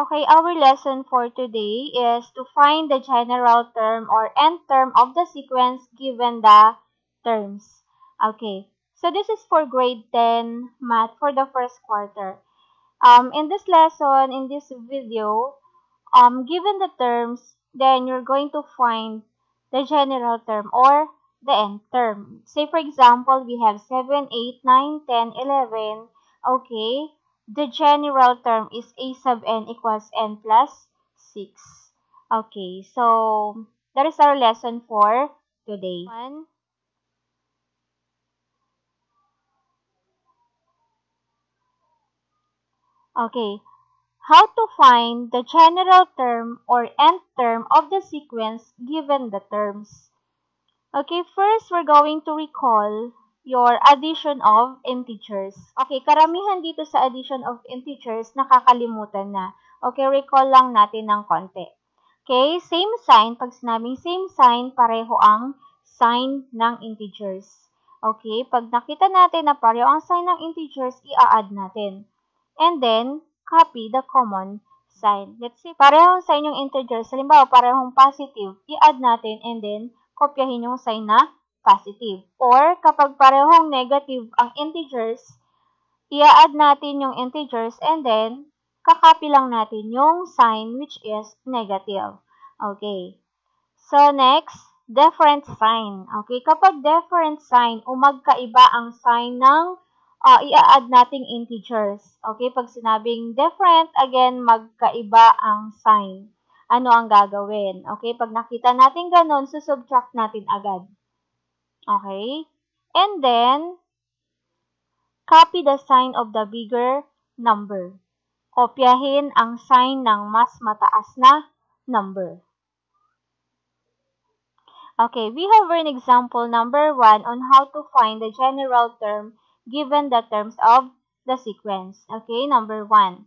Okay, our lesson for today is to find the general term or end term of the sequence given the terms. Okay, so this is for grade 10 math for the first quarter. Um, in this lesson, in this video, um, given the terms, then you're going to find the general term or the end term. Say for example, we have 7, 8, 9, 10, 11. Okay, the general term is a sub n equals n plus 6. Okay, so that is our lesson for today. One. Okay, how to find the general term or nth term of the sequence given the terms. Okay, first we're going to recall your addition of integers. Okay, karamihan dito sa addition of integers, nakakalimutan na. Okay, recall lang natin ng konti. Okay, same sign. Pag sinabing same sign, pareho ang sign ng integers. Okay, pag nakita natin na pareho ang sign ng integers, i-add natin. And then, copy the common sign. Let's say, parehong sign yung integers. Halimbawa, parehong positive, i-add natin and then, kopyahin yung sign na positive. Or, kapag parehong negative ang integers, i-add natin yung integers and then, kakopy lang natin yung sign which is negative. Okay. So, next, different sign. Okay, kapag different sign o magkaiba ang sign ng uh, i-add nating integers. Okay, pag sinabing different, again, magkaiba ang sign. Ano ang gagawin? Okay, pag nakita natin ganun, susubtract natin agad. Okay? And then, copy the sign of the bigger number. Kopyahin ang sign ng mas mataas na number. Okay, we have an example number 1 on how to find the general term given the terms of the sequence. Okay, number 1.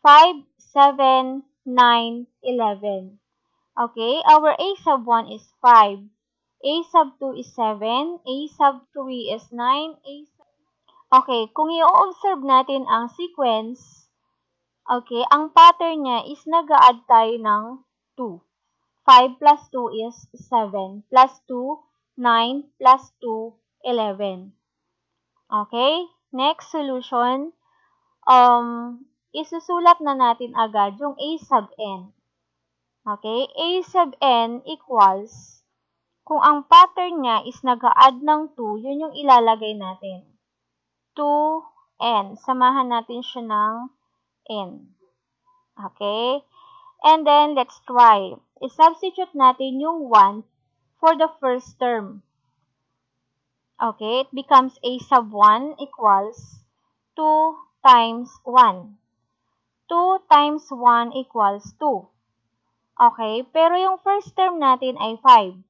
5, 7, 9, 11. Okay, our A sub 1 is 5. A sub 2 is 7, A sub 3 is 9, A sub... Okay, kung i-observe natin ang sequence, okay, ang pattern niya is nag-add tayo ng 2. 5 plus 2 is 7, plus 2, 9, plus 2, 11. Okay, next solution, um, isusulat na natin agad yung A sub n. Okay, A sub n equals kung ang pattern niya is nag-add ng 2, yun yung ilalagay natin. 2n. Samahan natin siya ng n. Okay? And then, let's try. I-substitute natin yung 1 for the first term. Okay? It becomes a sub 1 equals 2 times 1. 2 times 1 equals 2. Okay? Pero yung first term natin ay 5.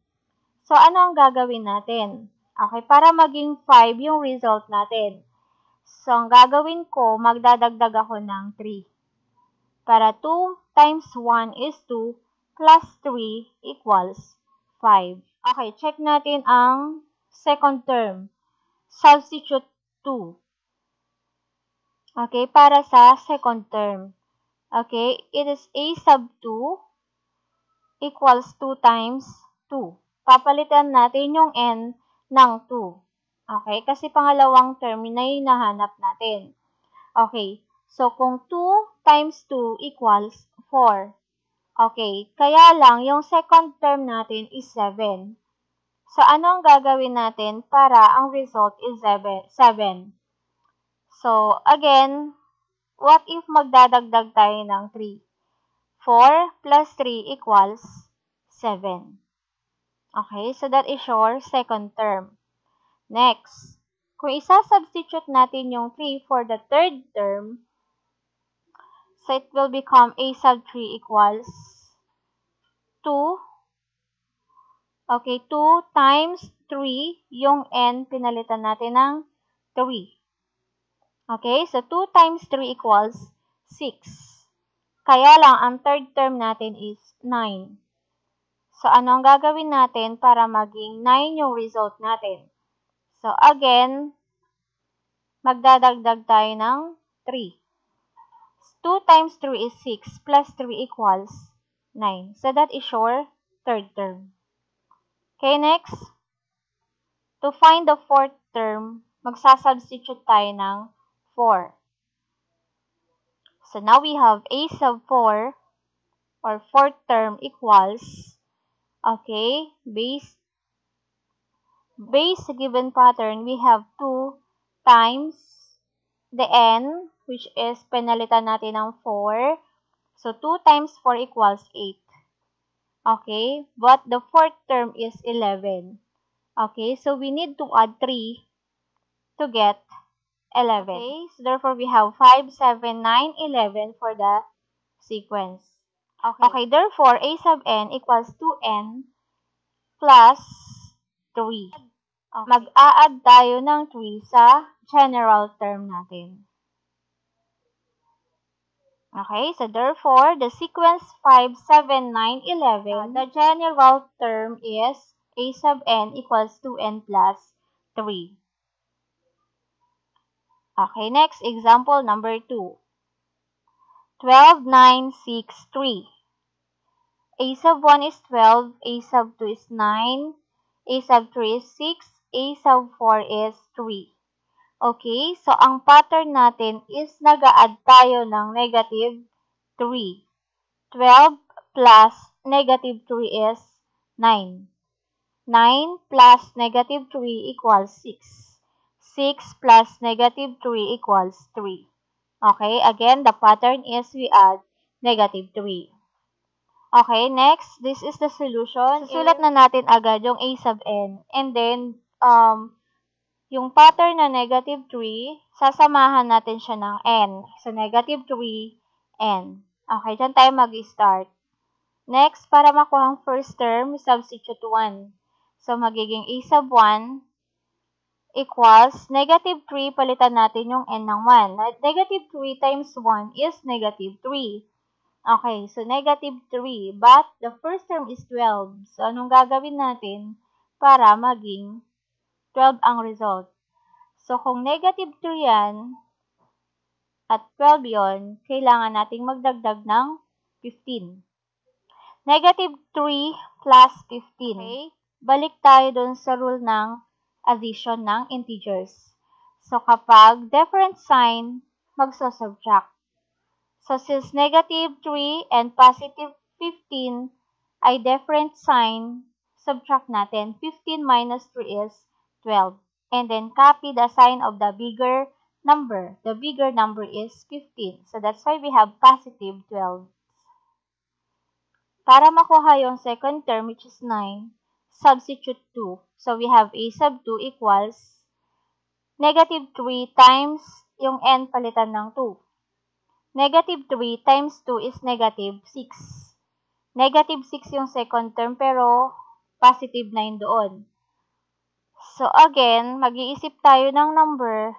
So, ano ang gagawin natin? Okay, para maging 5 yung result natin. So, ang gagawin ko, magdadagdag ako ng 3. Para 2 times 1 is 2 plus 3 equals 5. Okay, check natin ang second term. Substitute 2. Okay, para sa second term. Okay, it is a sub 2 equals 2 times 2 papalitan natin yung n ng 2. Okay? Kasi pangalawang term na yung nahanap natin. Okay. So, kung 2 times 2 equals 4. Okay. Kaya lang, yung second term natin is 7. So, ano ang gagawin natin para ang result is 7? So, again, what if magdadagdag tayo ng 3? 4 plus 3 equals 7. Okay, so that is your second term. Next, kung isa-substitute natin yung 3 for the third term, so it will become a sub 3 equals 2. Okay, 2 times 3, yung n, pinalitan natin ng 3. Okay, so 2 times 3 equals 6. Kaya lang, ang third term natin is 9. So, ano ang gagawin natin para maging 9 yung result natin? So, again, magdadagdag tayo ng 3. 2 times 3 is 6 plus 3 equals 9. So that is your third term. Okay, next. To find the fourth term, magsasubstitute tayo ng 4. So now we have a sub 4 or fourth term equals, okay, base, base given pattern, we have 2 times the n, which is penalitan natin ng 4. So 2 times 4 equals 8. Okay, but the fourth term is 11. Okay, so we need to add 3 to get 11. Okay, so therefore we have 5, 7, 9, 11 for the sequence. Okay, okay therefore a sub n equals 2n plus 3. Okay. Mag-a-add tayo ng 3 sa general term natin. Okay, so therefore, the sequence 5, 7, 9, 11, the general term is a sub n equals 2n plus 3. Okay, next, example number 2. 12, 9, 6, 3. A sub 1 is 12, A sub 2 is 9, A sub 3 is 6, A sub 4 is 3. Okay, so ang pattern natin is nag-add tayo ng negative 3. 12 plus negative 3 is 9. 9 plus negative 3 equals 6. 6 plus negative 3 equals 3. Okay, again, the pattern is we add negative 3. Okay, next, this is the solution. Susulat na natin agad yung a sub n. And then, um, yung pattern na negative 3, sasamahan natin siya ng n. So, negative 3, n. Okay, dyan tayo mag-start. Next, para makuha ang first term, substitute 1. So, magiging a sub 1 equals negative 3, palitan natin yung n ng 1. Negative 3 times 1 is negative 3. Okay, so negative 3. But, the first term is 12. So, anong gagawin natin para maging 12 ang result. So, kung negative 3 yan, at 12 yon, kailangan nating magdagdag ng 15. Negative 3 plus 15. Okay? Balik tayo dun sa rule ng addition ng integers. So, kapag different sign, magso-subtract. So, since negative 3 and positive 15 ay different sign, subtract natin. 15 minus 3 is 12. And then copy the sign of the bigger number. The bigger number is 15. So that's why we have positive 12. Para makuha yung second term, which is 9, substitute 2. So we have a sub 2 equals negative 3 times yung n palitan ng 2. Negative 3 times 2 is negative 6. Negative 6 yung second term, pero positive 9 doon. So, again, mag-iisip tayo ng number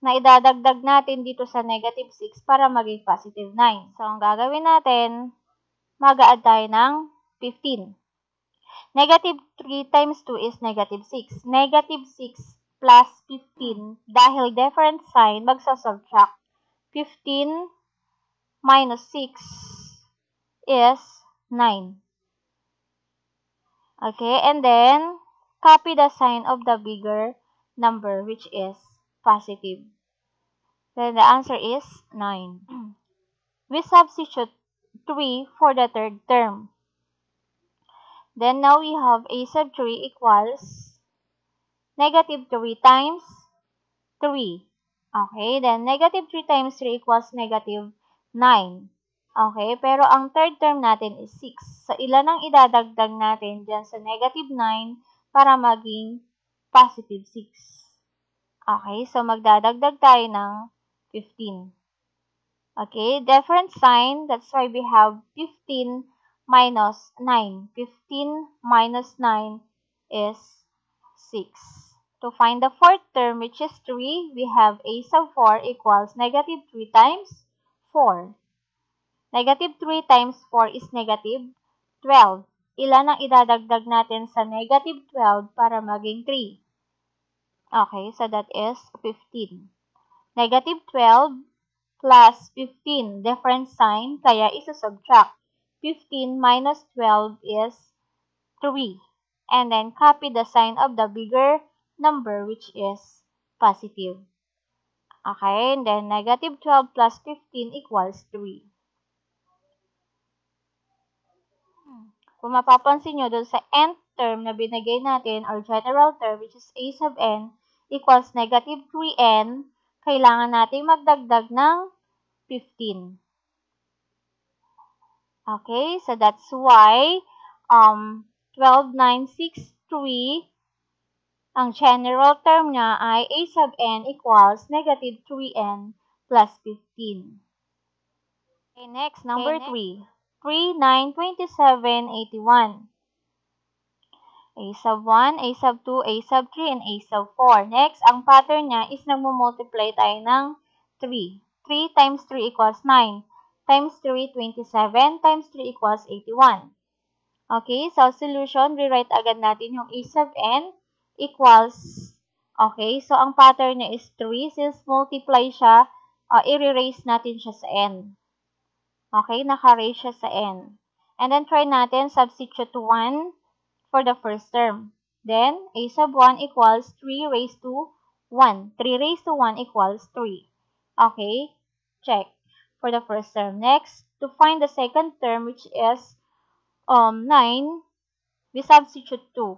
na idadagdag natin dito sa negative 6 para maging positive 9. So, ang gagawin natin, mag-add tayo ng 15. Negative 3 times 2 is negative 6. Negative 6 plus 15, dahil different sign, magsasubtract. 15 minus 6 is 9. Okay, and then, copy the sign of the bigger number, which is positive. Then the answer is 9. we substitute 3 for the third term. Then now we have a sub 3 equals negative 3 times 3. Okay, then negative 3 times 3 equals negative 9. Okay, pero ang third term natin is 6. So, ilan ang idadagdag natin dyan sa negative 9 para maging positive 6. Okay, so magdadagdag tayo ng 15. Okay, different sign, that's why we have 15 minus 9. 15 minus 9 is 6. To find the fourth term, which is 3, we have a sub 4 equals negative 3 times 4. Negative 3 times 4 is negative 12 ilan ang idadagdag natin sa negative 12 para maging 3? Okay, so that is 15. Negative 12 plus 15. Different sign, kaya isa-subtract. 15 minus 12 is 3. And then copy the sign of the bigger number which is positive. Okay, and then negative 12 plus 15 equals 3. Kung mapapansin nyo, doon sa nth term na binigay natin, or general term, which is a sub n, equals negative 3n, kailangan natin magdagdag ng 15. Okay, so that's why um, 12963 ang general term niya ay a sub n equals negative 3n plus 15. Okay, next, number 3. 3, 9, 27, 81. A sub 1, A sub 2, A sub 3, and A sub 4. Next, ang pattern niya is nagmumultiply tayo ng 3. 3 times 3 equals 9. Times 3, 27. Times 3 equals 81. Okay, so solution, rewrite agad natin yung A sub n equals, okay, so ang pattern niya is 3. Since multiply siya, uh, i-erase natin siya sa n. Okay, naka-raise siya sa n. And then try natin substitute 1 for the first term. Then, a sub 1 equals 3 raised to 1. 3 raised to 1 equals 3. Okay, check for the first term. Next, to find the second term which is um 9, we substitute 2.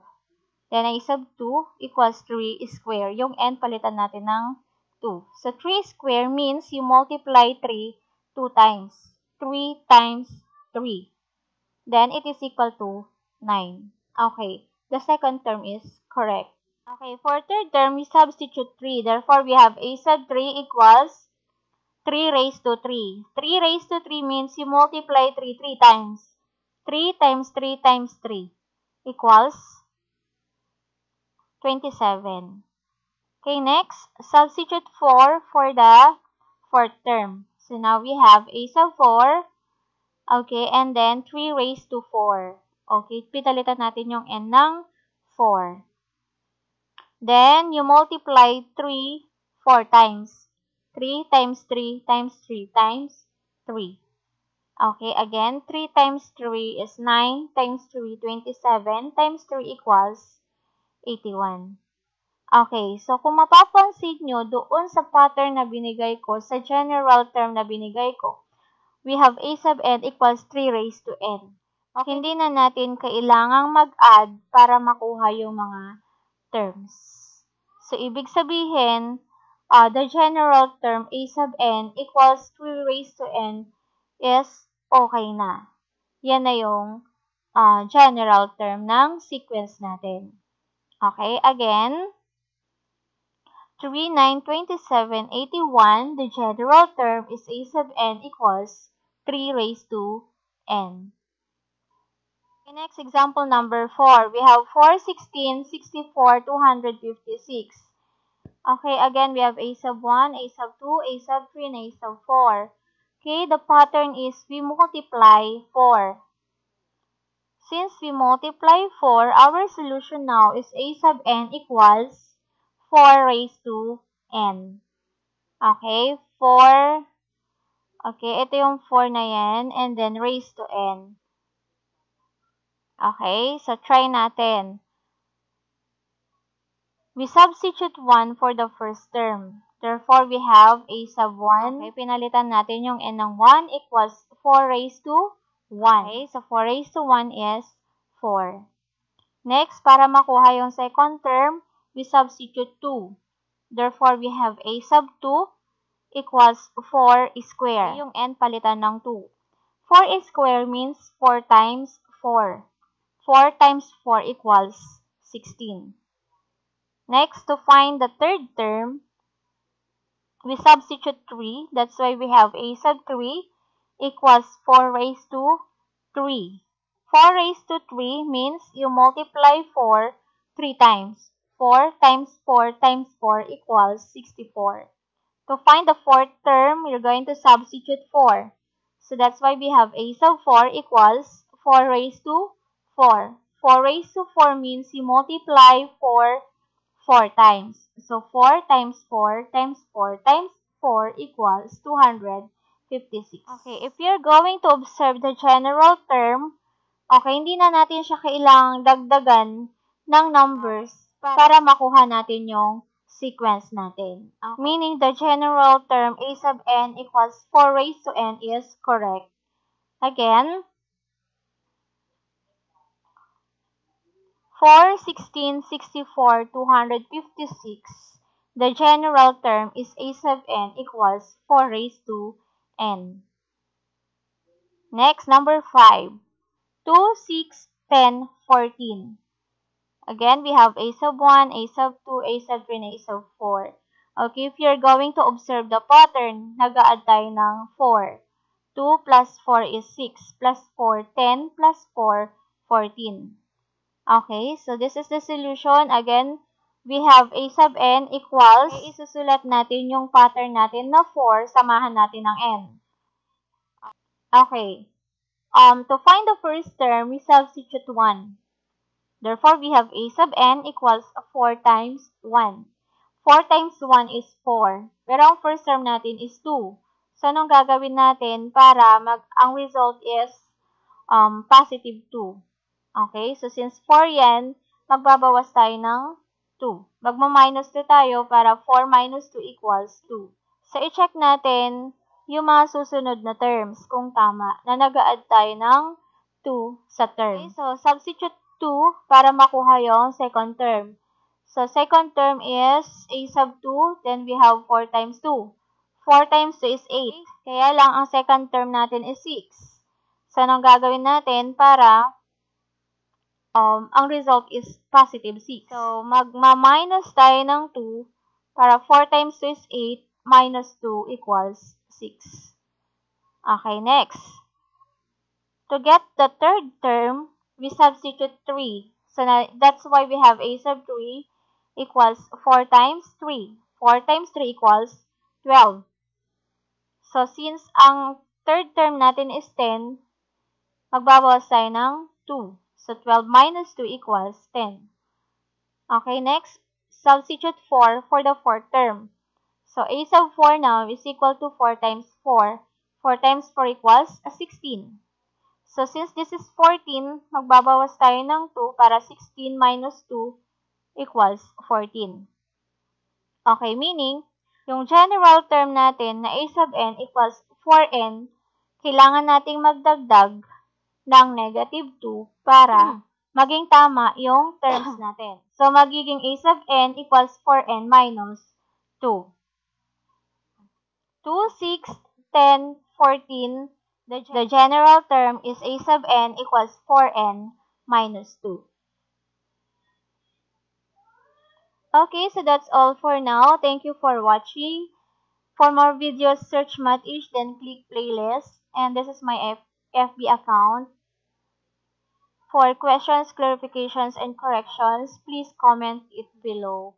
Then, a sub 2 equals 3 square. Yung n palitan natin ng 2. So, 3 square means you multiply 3 2 times. 3 times 3. Then, it is equal to 9. Okay, the second term is correct. Okay, for third term, we substitute 3. Therefore, we have a sub 3 equals 3 raised to 3. 3 raised to 3 means you multiply 3 3 times. 3 times 3 times 3 equals 27. Okay, next, substitute 4 for the fourth term. So now we have a sub 4, okay, and then 3 raised to 4. Okay, pitalitan natin yung n ng 4. Then, you multiply 3 4 times. 3 times 3 times 3 times 3. Okay, again, 3 times 3 is 9 times 3, 27 times 3 equals 81. Okay, so kung mapapansin nyo, doon sa pattern na binigay ko, sa general term na binigay ko, we have a sub n equals 3 raised to n. Okay, hindi na natin kailangang mag-add para makuha yung mga terms. So, ibig sabihin, uh, the general term a sub n equals 3 raised to n is okay na. Yan na yung uh, general term ng sequence natin. Okay, again, 3, 9, 27, 81, the general term is a sub n equals 3 raised to n. Okay, next example number 4. We have 4, 16, 64, 256. Okay, again, we have a sub 1, a sub 2, a sub 3, and a sub 4. Okay, the pattern is we multiply 4. Since we multiply 4, our solution now is a sub n equals 4 raised to n. Okay, 4. Okay, ito yung 4 na yan, and then raised to n. Okay, so try natin. We substitute 1 for the first term. Therefore, we have a sub 1. Okay, pinalitan natin yung n ng 1 equals 4 raised to 1. Okay, so 4 raised to 1 is 4. Next, para makuha yung second term, we substitute 2. Therefore, we have a sub 2 equals 4 square. Yung n palitan ng 2. 4 square means 4 times 4. 4 times 4 equals 16. Next, to find the third term, we substitute 3. That's why we have a sub 3 equals 4 raised to 3. 4 raised to 3 means you multiply 4 3 times. 4 times 4 times 4 equals 64. To find the fourth term, you're going to substitute 4. So that's why we have a sub 4 equals 4 raised to 4. 4 raised to 4 means you multiply 4 4 times. So 4 times 4 times 4 times 4 equals 256. Okay, if you're going to observe the general term, okay, hindi na natin siya kailangang dagdagan ng numbers para makuha natin yung sequence natin. Okay. Meaning, the general term a sub n equals 4 raised to n is correct. Again, 4, 16, 64, 256. The general term is a sub n equals 4 raised to n. Next, number 5. 2, 6, 10, 14. Again, we have a sub 1, a sub 2, a sub 3, and a sub 4. Okay, if you're going to observe the pattern, nag-add tayo ng 4. 2 plus 4 is 6, plus 4, 10, plus 4, 14. Okay, so this is the solution. Again, we have a sub n equals, okay, isusulat natin yung pattern natin na 4, samahan natin ng n. Okay, um, to find the first term, we substitute 1. Therefore, we have a sub n equals 4 times 1. 4 times 1 is 4. Pero ang first term natin is 2. So, anong gagawin natin para mag, ang result is um, positive 2. Okay, so since 4 yan, magbabawas tayo ng 2. Magma-minus 2 tayo para 4 minus 2 equals 2. So, i-check natin yung mga susunod na terms kung tama na nag-add tayo ng 2 sa term. Okay, so substitute 2 para makuha yung second term. So, second term is a sub 2, then we have 4 times 2. 4 times 2 is 8. Kaya lang, ang second term natin is 6. So, anong gagawin natin para um, ang result is positive 6. So, magma-minus tayo ng 2 para 4 times 2 is 8 minus 2 equals 6. Okay, next. To get the third term, we substitute 3. So, na, that's why we have a sub 3 equals 4 times 3. 4 times 3 equals 12. So, since ang third term natin is 10, magbabawas tayo ng 2. So, 12 minus 2 equals 10. Okay, next, substitute 4 for the fourth term. So, a sub 4 now is equal to 4 times 4. 4 times 4 equals 16. So, since this is 14, magbabawas tayo ng 2 para 16 minus 2 equals 14. Okay, meaning, yung general term natin na a sub n equals 4n, kailangan nating magdagdag ng negative 2 para hmm. maging tama yung terms natin. So, magiging a sub n equals 4n minus 2. 2, 6, 10, 14, the, the general term is a sub n equals 4n minus 2. Okay, so that's all for now. Thank you for watching. For more videos, search Mathish, then click playlist. And this is my F FB account. For questions, clarifications, and corrections, please comment it below.